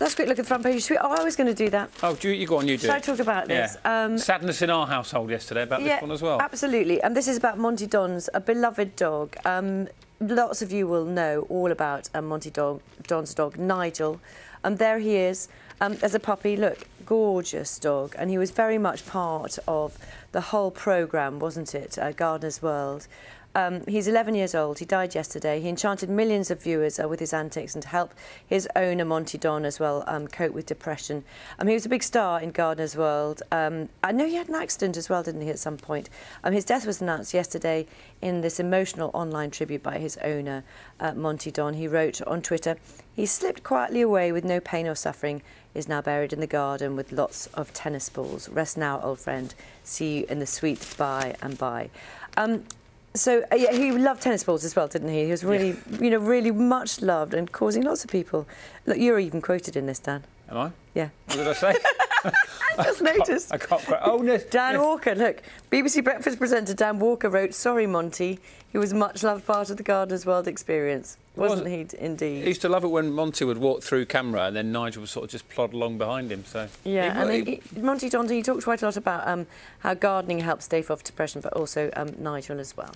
That's a quick look at the front page. Should we- Oh, I was going to do that. Oh, do you, you go on, you do Shall I talk about this? Yeah. Um, Sadness in our household yesterday about this one as well. Absolutely. And this is about Monty Don's, a beloved dog. Um, lots of you will know all about um, Monty Don, Don's dog, Nigel. And there he is um, as a puppy. Look, gorgeous dog. And he was very much part of the whole programme, wasn't it? Uh, Gardener's World. Um, he's 11 years old. He died yesterday. He enchanted millions of viewers uh, with his antics and to help his owner, Monty Don, as well, um, cope with depression. Um, he was a big star in Gardener's World. Um, I know he had an accident as well, didn't he, at some point? Um, his death was announced yesterday in this emotional online tribute by his owner, uh, Monty Don. He wrote on Twitter, he slipped quietly away with no pain or suffering, is now buried in the garden with lots of tennis balls. Rest now, old friend. See you in the sweet by and by. Um, so uh, yeah, he loved tennis balls as well, didn't he? He was really, you know, really much loved and causing lots of people. Look, you're even quoted in this, Dan. Am I? Yeah. What did I say? I just noticed. I can't quite. Oh, no. Dan Walker, look, BBC Breakfast presenter Dan Walker wrote, "Sorry, Monty, he was a much loved part of the Gardener's World experience, wasn't he? Indeed." He used to love it when Monty would walk through camera and then Nigel would sort of just plod along behind him. So Yeah, He- and he- he, Monty Don, he talked quite a lot about um, how gardening helps stave off depression, but also um, Nigel as well.